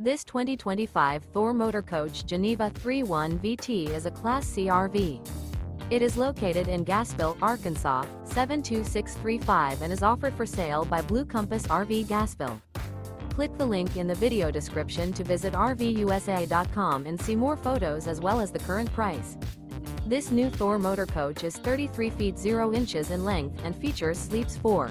This 2025 Thor Motor Coach Geneva 3.1 VT is a Class C RV. It is located in Gassville, Arkansas, 72635 and is offered for sale by Blue Compass RV Gassville. Click the link in the video description to visit RVUSA.com and see more photos as well as the current price. This new Thor motor coach is 33 feet 0 inches in length and features sleeps 4.